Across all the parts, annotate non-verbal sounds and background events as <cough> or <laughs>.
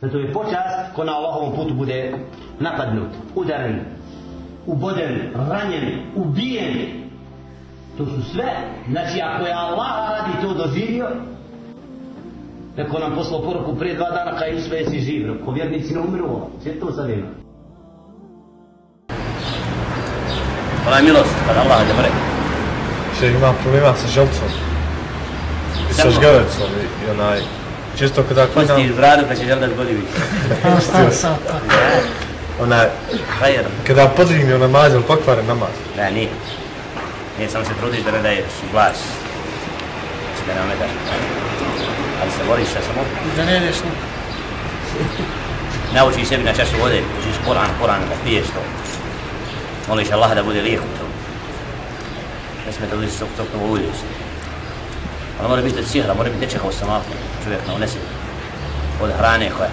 Zato je počast ko na Allahovom putu bude napadnut, udaren, uboden, ranjen, ubijen. To su sve. Znači, ako je Allah radi to doživio, neko nam poslao poruku prije dva dana kaj sve si živ, ko vjernici ne umiru, sve to sad ima. Ona je milost, kada Allah ne mre. Še ima problema sa želcom. I sa žgavecom i onaj... Čisto kada klikam... Pustiš bradu pa će žel da zboli više. Pustio sam. Onaj... Hajer. Kada podrigne namaz ili pokvare namaz. Ne, nije. Nije, samo se trudiš da ne daješ glas. Znači da ne ometaš. Ali se boriš sa samo. Da ne ideš ni. <laughs> Naučiš sebi na čašu vode, učiš Koran, Koran, da piješ to. Moliš Allah da bude lijek u tom. Ne da uđeš sok, sok, to ulje. Ona mora biti od sihra, mora biti nečega u samalku. Čovjek ne unese od hrane koja.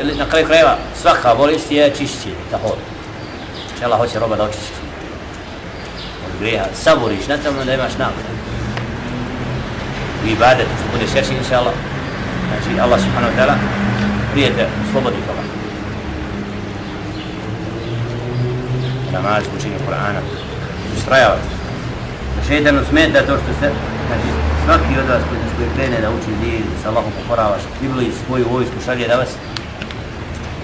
Ili na kraju krajeva svaka bolest je čišći, tahor. Če znači, Allah hoće roba da očisti. Od greha, saboriš na tamo da imaš nagradu. U ibadetu, što budeš jači, inša Allah. Znači, Allah subhanahu wa ta'ala prije te slobodi toga. Namaz, učenje Kur'ana, ustrajavati. Znači, da šeitanu smeta to što se, Kaže, svaki od vas koji, koji krene da uči dij, sa Allahom pokoravaš, iblis svoju vojsku šalje da vas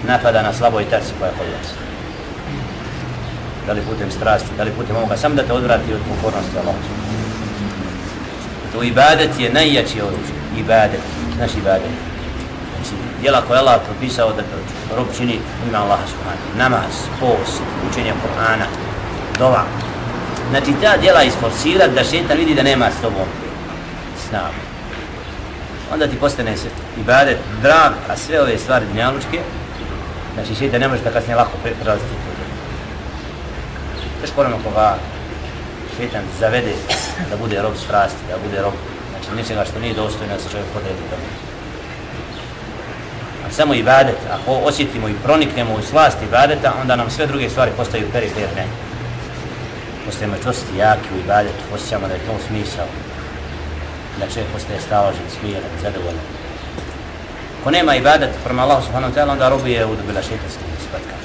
napada na slaboj taci koja je kod vas. Da li putem strasti, da li putem ovoga, sam da te odvrati od pokornosti Allahom. To ibadet je najjači oružje, ibadet, naš ibadet. Znači, djela koje Allah propisao da rob čini ima Allaha subhanahu. Namaz, post, učenje Kur'ana, dova. Znači, ta djela isforsirat da šetan vidi da nema s tobom snagu. Onda ti postane se ibadet drag, a sve ove stvari dnjalučke, znači šetan ne može da kasnije lako prelaziti tu. Još porano koga šetan zavede da bude rob strasti, da bude rob, znači ničega što nije dostojno da se čovjek podredi tome. A samo ibadet, ako osjetimo i proniknemo u slast ibadeta, onda nam sve druge stvari postaju periferne. Postajemo čvrsti, jaki u ibadetu, osjećamo da je to smisao. Da čovjek postaje staložen, smiren, zadovoljan. Ko nema ibadet prema Allahu subhanahu wa ta'ala, onda robuje u dobila ispatka.